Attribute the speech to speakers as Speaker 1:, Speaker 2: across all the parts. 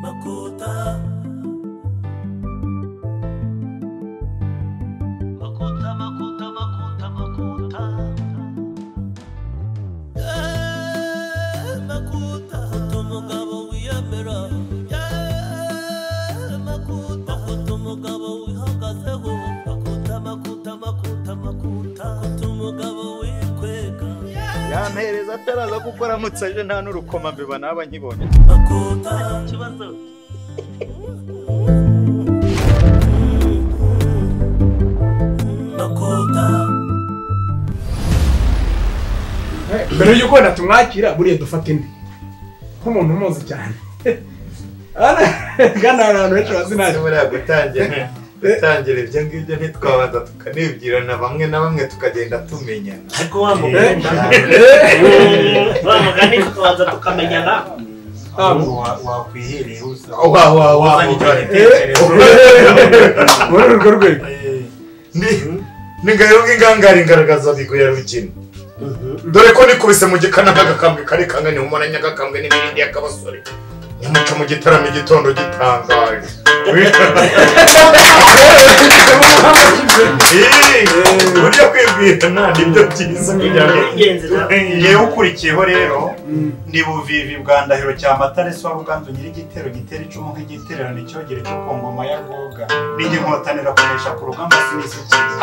Speaker 1: makuta
Speaker 2: ataraza kuko aramutse aje nta n'urukoma mbiba naba nkibonye.
Speaker 1: Ikibazo.
Speaker 3: Mbere y'uko wenda tumwakira buriya dufata indi. Nk'umuntu umuzi cyane. Gana hari ahantu henshi bazi
Speaker 2: buriya gutangira. Gutangira ibyo ngibyo ntitwabanza tukanibwirana bamwe na bamwe tukagenda tumenyana
Speaker 1: ariko wa mugani wa mugani tukabanza tukamenyana
Speaker 2: wakwihereye
Speaker 3: muri urwo rwego
Speaker 2: ni ngayo ngingangari ngaragaza bigo ya rugina. Dore ko nikubise mu gikana nk'agakambwe kari kangana umubona nyagakambwe n'ibindi y'akabasore nyamuca mu gitaramo igitondo gitangaje Eh, burya kwibwirana ni byo byiza kugira ngo
Speaker 4: ukurikiyeho rero ni buvivi bwa ndahiro cya matare si wa ruganzu nyiri igitero gitera icumu nk'igitererano icyogere cyo ku ngoma ya goga n'indi nkotanira kunesha ku rugamba sinisukira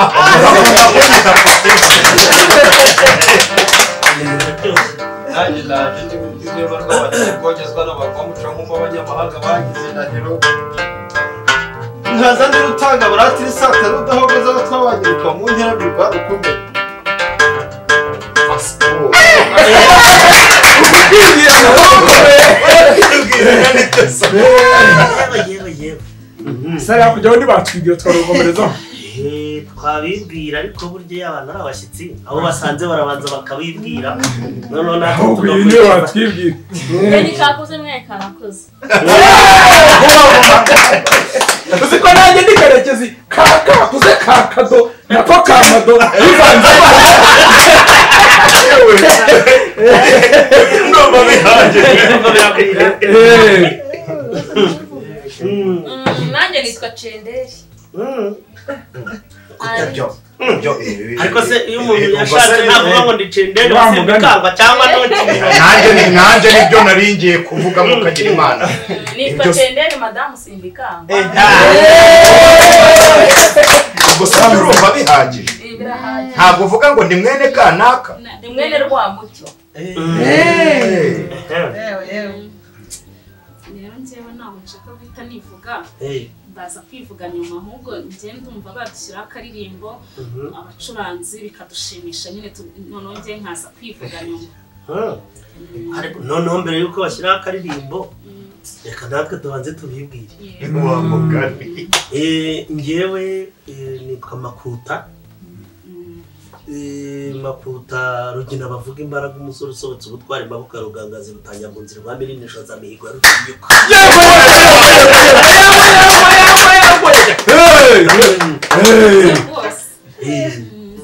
Speaker 5: nanjye naje ndi mu rwego rw'abakiri kogezwa n'abakomuca nk'uko abanyamahanga bagize indahiro nkaza ndi rutanga buratiri sata rudahogoza twabanyiruka mu ntera rwa rukomeye
Speaker 1: yewe yewe yewe
Speaker 3: sari hakurya undi batwibwira twarukomerezaho
Speaker 1: Eh, twabibwira ariko burya abantu ari abashyitsi aho basanze barabanza bakabibwira. Noneho natwe tugakurikira.
Speaker 3: ko nanjye ndi karekezi? Ka kakuze ka kado nako ka mado bivanze
Speaker 2: ndumva bihagije
Speaker 1: Mm,
Speaker 6: Mm, Nanjye nitwa Cenderi.
Speaker 1: Mm. Ariko se iyo umuntu yashatse
Speaker 2: se-
Speaker 1: ntavuga ngo ndi cenderi
Speaker 3: Wa
Speaker 1: wasimba
Speaker 3: mugani.
Speaker 1: ikamba cyangwa ntukimira
Speaker 2: nanjye ni nanjye ni byo naringiye kuvuga ngo kagira imana
Speaker 6: Nitwa Cenderi madamu Simbikanga.
Speaker 2: gusa urumva bihagije ntabwo uvuga ngo ni mwene kanaka
Speaker 6: Ni mwene Rwamucyo.
Speaker 7: rero njyewe ntabwo nshaka guhita nivuga
Speaker 1: Eh,
Speaker 7: ndaza kwivuga nyuma ahubwo njye ndumva badushyiraho akaririmbo
Speaker 1: mhm.
Speaker 7: abacuranzi bikadushimisha nyine noneho njye nkaza kwivuga nyuma
Speaker 1: ariko noneho mbere y'uko bashyiraho akaririmbo reka natwe tubanze tubibwire.
Speaker 2: Wa mugani
Speaker 1: Eh, njyewe eh, nitwa makuta.
Speaker 7: Mm.
Speaker 1: Eh, makuta rugina bavuga imbaraga umusore usohotse ubutwara imbabuka rugangazi rutanya mu nzira rwa mirinisho za mihigo ya rutinyuka
Speaker 7: rwose
Speaker 1: Eh,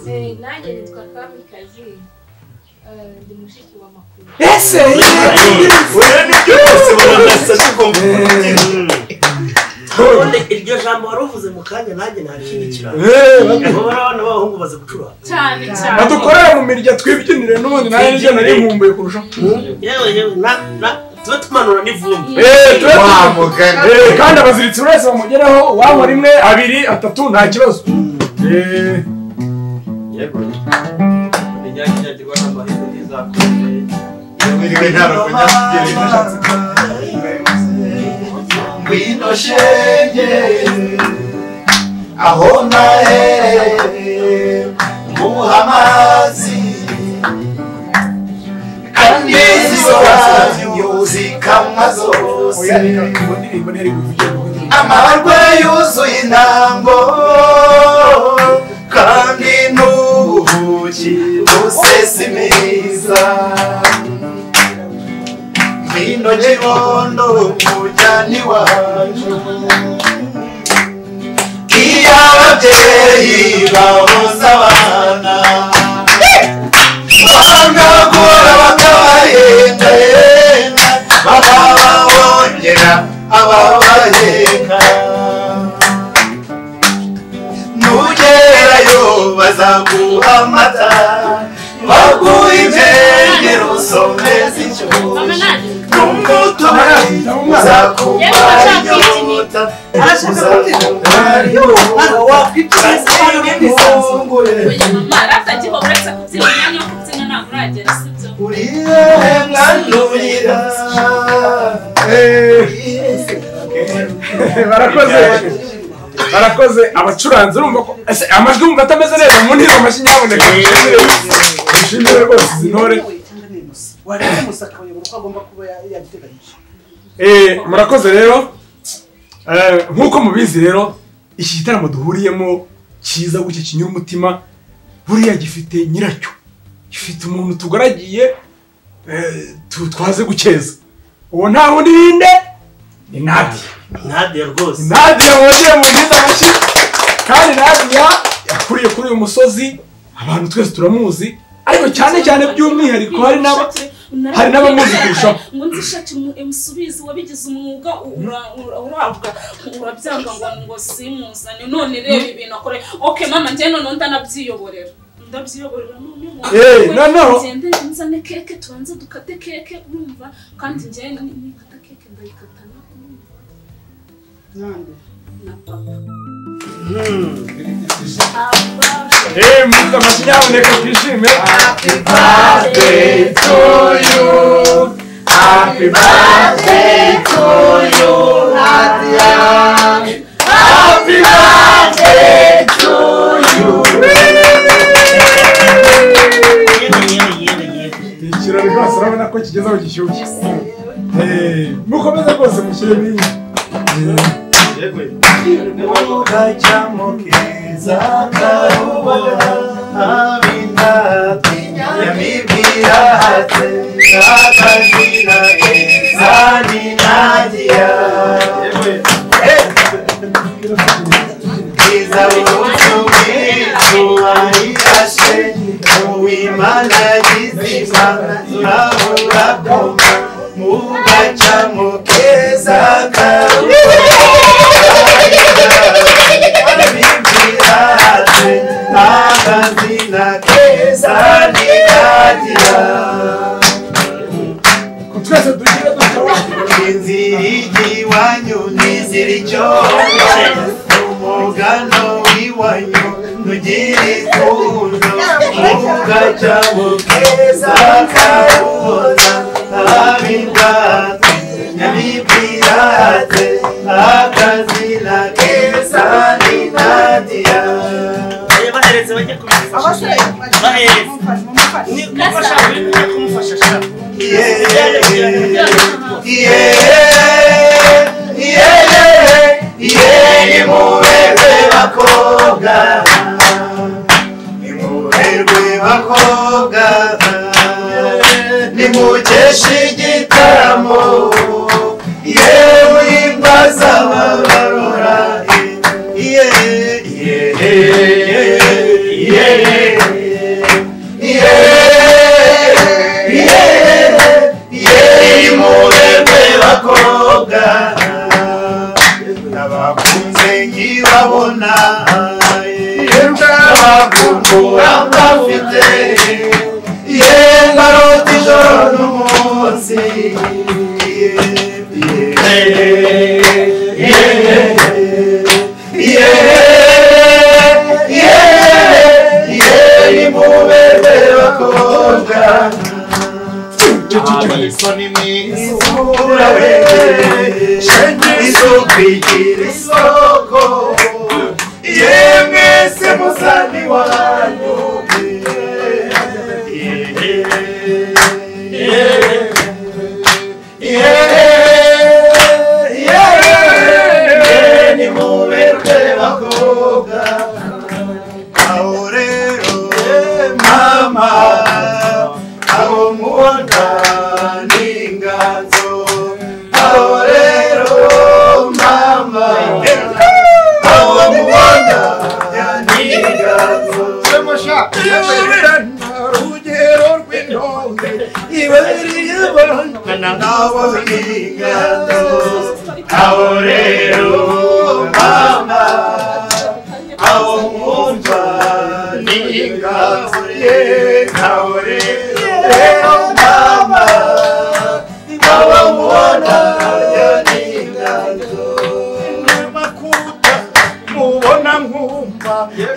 Speaker 6: Eh, Nanjye nitwa Kamikazi. Eh, Ndi mushiki wa Makuru.
Speaker 3: ese
Speaker 2: wewe ni byose baragasa tugomba
Speaker 1: none iryo jambo wari uvuze mu kanya nanjye ntarishigikira abo bari abana b'abahungu bazi gucuranga
Speaker 7: cyane cyane
Speaker 3: badukorera mu mirya twibyinire n'ubundi nanjye niryo nari nkumbuye kurushaho
Speaker 1: yewe yewe na. Na tube tumanura n'ivumbi
Speaker 3: kandi abaziritsi buri wese bamugeraho waba rimwe abiri atatu nta kibazo.
Speaker 5: Yego. Ni nyanyagirwa n'amahirwe ntizakunze
Speaker 2: wiriwe ntabwo kunyakigera
Speaker 4: ngwino shenge aho nahereye muha
Speaker 3: ngo ndirimbo.
Speaker 4: amarwa yuzuye intango kandi n'ubuki busesa imiza ngwino kibondo mujyani wacu iyo ababyeyi babuze ababaheka nugerayo bazaguha amata baguha imyengero usomeza icyo
Speaker 7: mama nanjye
Speaker 4: n'umutobe uzakumara inyota
Speaker 3: barakoze. Barakoze. Abacuranzi urumva ko ese amajwi wumva atameze neza? Mu ntizo amashyi nyaboneka mushimire mushimire rwose izi ntore. Eh, murakoze rero. Eh, nk'uko mubizi rero iki gitaramo duhuriyemo cyiza gutya kinyura umutima buriya gifite nyiracyo. Gifite umuntu tugaragiye eh, tu- twaze gukeza uwo nta wundi ninde ni nadia.
Speaker 1: Nadia rwose.
Speaker 3: Nadia wongeye mu nziza amashyi. Kandi nadia yakuriye kuri uyu musozi abantu twese turamuzi. Ariko cyane cyane by'umwihariko hari n'aba hari n'abamuzi kurushaho.
Speaker 7: Ngo nzishake umusubizi wabigize umwuga ura- ura- urabwa urabyanga ngo ngo simuzane. None reba ibintu akore. Okay mama njye noneho ndanabyiyoborera. Ndabyiyoborera
Speaker 3: Eh, noneho
Speaker 7: nzane keke tubanze dukate keke urumva kandi njyewe nikata keke ndayikatana na papa
Speaker 3: hmm. Hey, mtu amashini yao
Speaker 7: ndeko kishime.
Speaker 3: To you. Happy birthday to you. Happy birthday. Ko kigeze aho gishyushye Eh, mukomeze rwose mushyire n'iyi
Speaker 4: Ukajyamo keza karubona abindati yamibwira hate akazina keza ni Nadia Kiza Uwimana gizima turabura koma Mugacamo keza karubona mugacamo keza karubona abindate nyamibwirate akazina keza ni Nadia.
Speaker 1: Bahereze bajye kubifasha bahereze ni ujye kumufasha sha
Speaker 4: nimuberwe aurero mama abo mama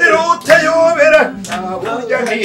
Speaker 4: irute yobera burya ni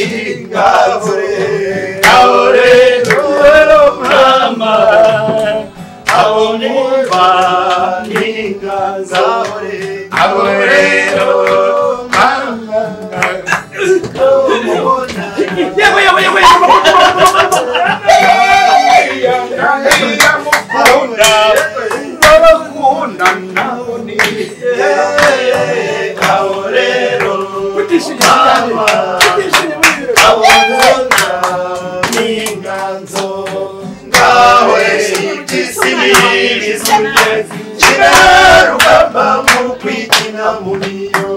Speaker 4: harmonia.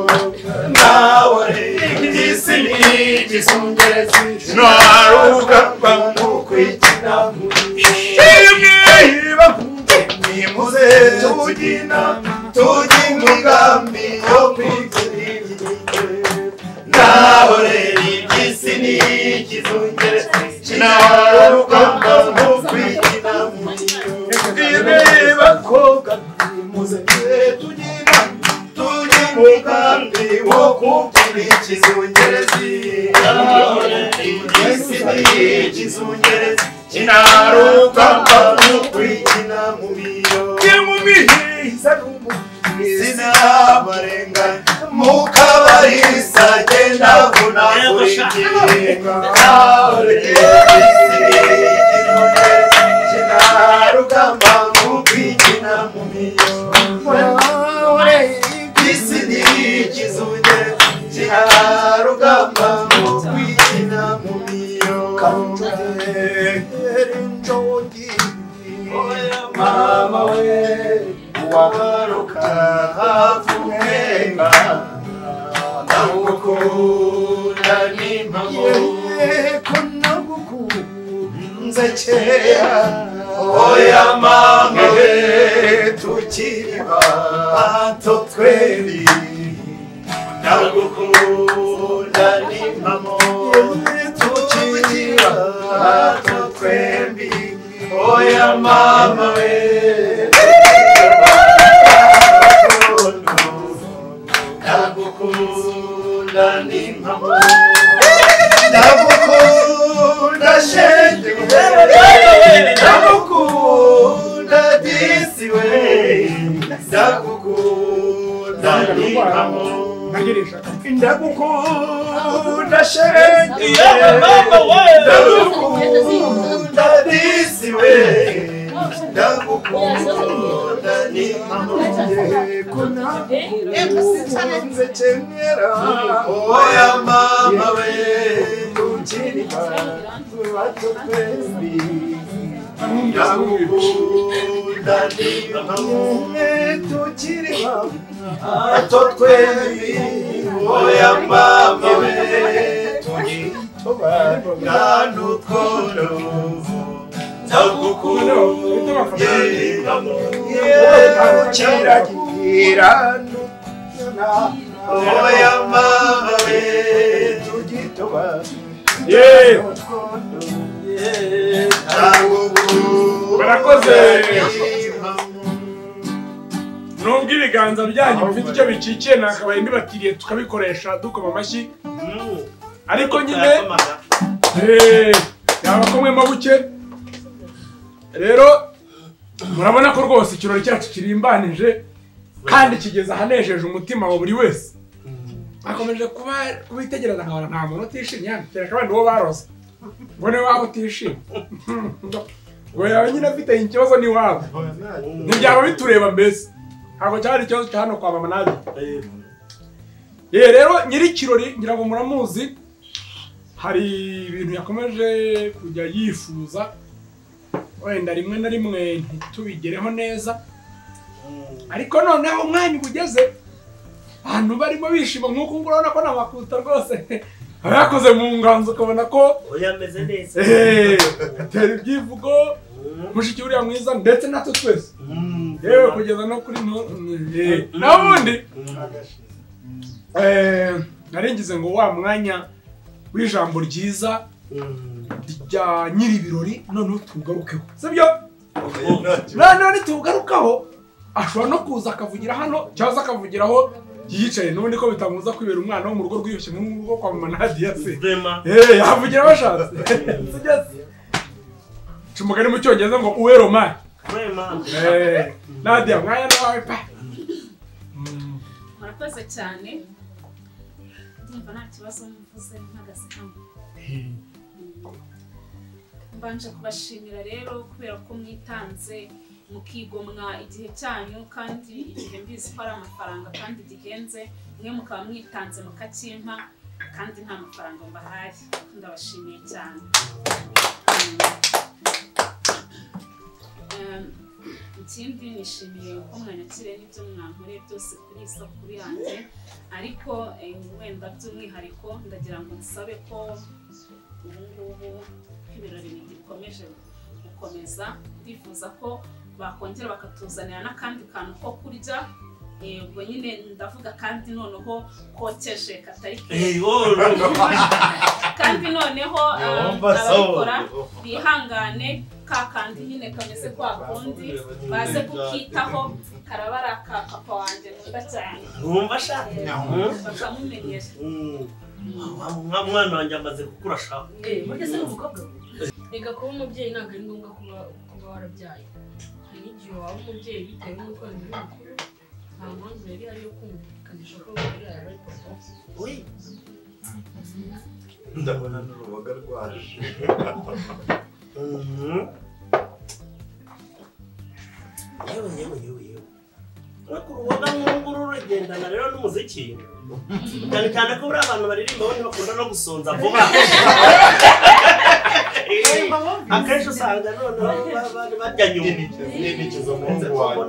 Speaker 4: Igisi n'ikizungerezi ndagukunda n'impamo ko nagukunze kera oya mama we tukiri bato twembi ndagukunda n'impamo tukiri bato twembi oya mama we. Ndagukunda n'impamo ndagukunda shenge. Ndagukunda disi we. Ndagukunda n'impamo ndagukunda shenge. Ndagukunda disi we. Ndagukunda n'impamo kunze cemera oya mama we tukiri bato twembi ndagukunda n'impamo tukiri bato twembi oya mama we tugitobana n'utwondo ndagukunda n'impamo kiragira oya mama we tugitobana
Speaker 3: yeee
Speaker 4: barakoze
Speaker 3: nubwo ibiganza byanyu bifite icyo bikikiye nakabaye mbibatiriye tukabikoresha dukoma amashyi ariko nyine yaba komwemo buke rero murabona ko rwose ikirori cyacu kirimbanije kandi kigeze ahanejeje umutima wa buri wese. Akomeje kuba kubitegereza nkabona nta muntu utishimye. Kereka wenda uwo barose ngo ni we waba utishimye. Ngo yaba nyine afite ikibazo n'iwabo ntibyaba bitureba mbese. Ntabwo cyari ikibazo cya hano kwa mama nabi ye rero nyir'ikirori ngira ngo muramuzi hari ibintu yakomeje kujya yifuza. Wenda rimwe na rimwe ntitubigereho neza. Ariko noneho umwanya uba ugeze abantu barimo bishima nguku urabona ko amakuta rwose. Aba yakoze mu nganzo ukabona ko
Speaker 1: oya ameze neza.
Speaker 3: Eh, atera ibyivugo mushiki uriya mwiza ndetse natwe twese. Yewe kugeza no kuri no eh, n'ubundi eh, naringize ngo wa mwanya w'ijambo ryiza rya nyiri ibirori noneho tugarukeho. Sibyo? Noneho nitugarukaho ashobora no kuza akavugira hano cyangwa se akavugiraho. Yicaye n'ubundi ko bitamuza kwibera umwana wo mu rugo rwiyushye mu rugo kwa mama Nadia se. Eh, yavugira bashatse sibyo? Se Ca umugani mu cyongereza ngo uwe romani Eh, Nadia mwanya nawe pa.
Speaker 7: Murakoze cyane. Ndumva nta kibazo mvuze mpagaze hamwe mbanje kubashimira rero kubera ko mwitanze mukigomwa igihe cyanyu kandi igihe mbizi ko ari amafaranga kandi gihenze mwe mukaba mwitanze mukakimpa kandi nta mafaranga mbahaye ndabashimiye cyane. Ikindi nishimiye ko mwanyakiriye n'ibyo mwankoreye byose kuri iyi sabukuru yanjye. Ariko wenda by'umwihariko ndagira ngo nsabe ko ubu ngubu ibirori bigikomeje gukomeza. Ndifuza ko bakongera bakatuzanira n'akandi kantu ko kurya. Eh, ubwo nyine ndavuga kandi noneho kokeje katari keza kandi noneho
Speaker 1: so.
Speaker 7: ababikora bihangane ka kandi nyine kameze kwa kundi. Baze kukitaho. Karaba ari aka papa wanjye nkunda cyane.
Speaker 1: Ntumva ashaka
Speaker 7: Eh, bakamumenyera
Speaker 1: nka mwana wanjye amaze gukura ashaka.
Speaker 8: Burya se ni umukobwa we. Reka kuba umubyeyi ntabwo ari ngombwa kuba kuba warabyaye. Hari n'igihe waba umubyeyi bitewe n'uko wenda uri mukuru nta mpamvu yari ihari yo kumvikanisha ko yaba ari papa
Speaker 1: ndabona n'uruboga rwaje. Yewe yewe yewe yewe. Ariko uruboga nk'uru rugendana rero n'umuziki? Cyane cyane ko buriya abantu baririmba bo ntibakunda no gusonza vuba. Akenshi usanga noneho ba- ba- barya nyuma
Speaker 2: nikiza umuhungu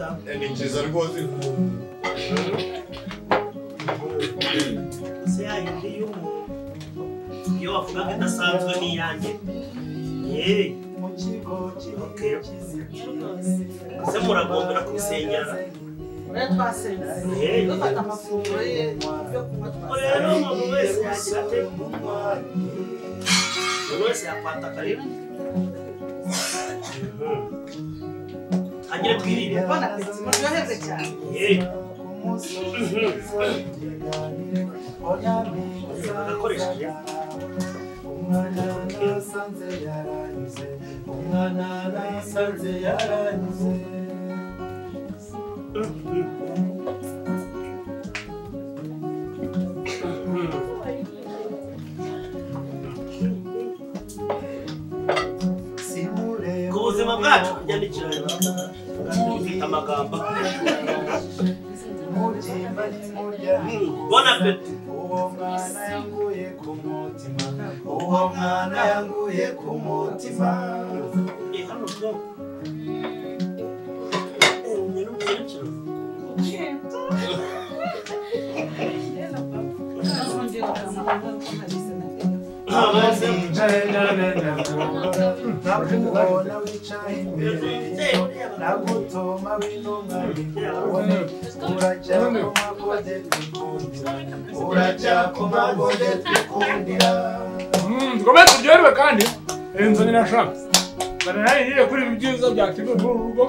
Speaker 1: da
Speaker 2: nikiza rwose
Speaker 1: se yayindi y'umuntu iyo wavugaga idasanzwe n'iyanjye yeee okay se muragombera kubisengera rero umuntu wese yagira ate umuntu wese yakwata akareba agire twirire
Speaker 9: Bon appétit muryoherwe cyane
Speaker 1: agakoresheje
Speaker 4: umwana nasanze yaranyuze umwana nasanze yaranyuze
Speaker 1: bifite amagambo
Speaker 4: umutima nimurya
Speaker 1: bon apeti
Speaker 4: uwo mwana yanguye ku mutima uwo mwana yanguye ku mutima nakubona wicaye imbere nagutuma winunganye uracyakoma gode twikundira uracyakoma gode twikundira
Speaker 3: mm, dukomeze turyoherwe kandi eh, nzanira shaka nzanira nirire kuri ibi byiza byateguwe muri uru rugo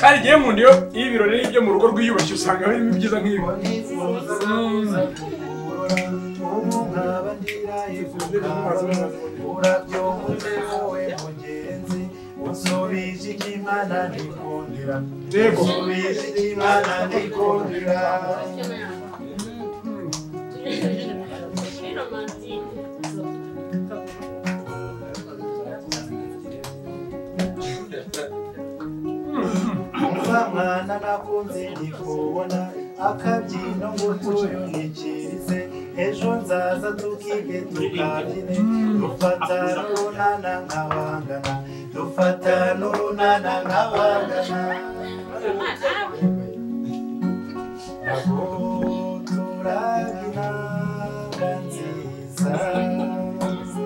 Speaker 3: kandi igihe mu ndiyo iyo ibirori ari ibyo mu rugo rwiyubashye usanga birimo ibyiza nk'ibi
Speaker 4: urabyumve wowe mugenzi usubije ikimana nikundira
Speaker 3: yego
Speaker 4: usubije ikimana nikundira umva mwana nakunze ndikubona akabyino ngo tuyunikirize ejo nzaza tukige tukabyine dufata n'urunana nk'abangana. Dufata n'urunana nk'abangana. Ntabwo turabyina nziza.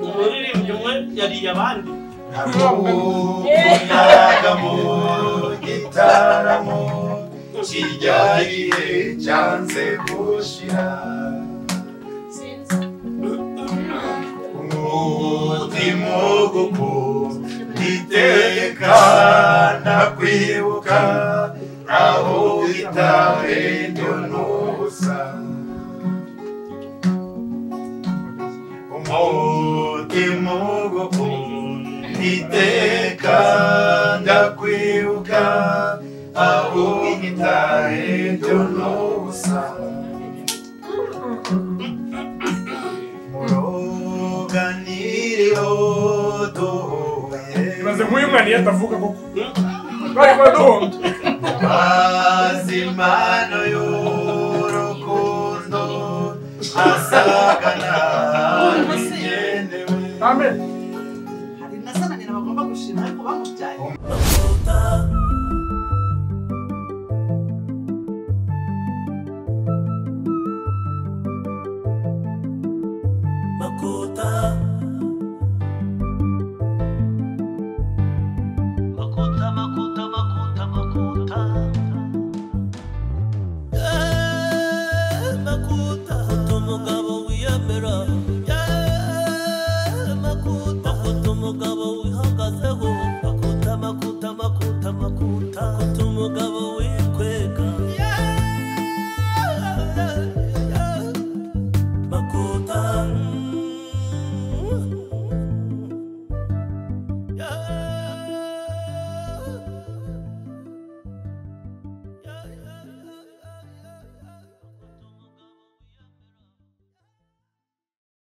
Speaker 1: Umuririmbyi umwe yariye abandi.
Speaker 4: Namubonaga mu gitaramo. Kirya gihe cyanze gushira. no gutiteka na kwibuka aho bitarenyo n'ubusa umutima ugukunditeka ndakwibuka aho bitarenyo n'ubusa duhuye
Speaker 3: ibaze nk'uyu mwana iyo atavuga koko bari kuba duhomba
Speaker 4: mazimano y'urukundo asagana bigenewe
Speaker 3: amen.
Speaker 1: Hari na se na nyina bagomba gushima ariko bamubyaye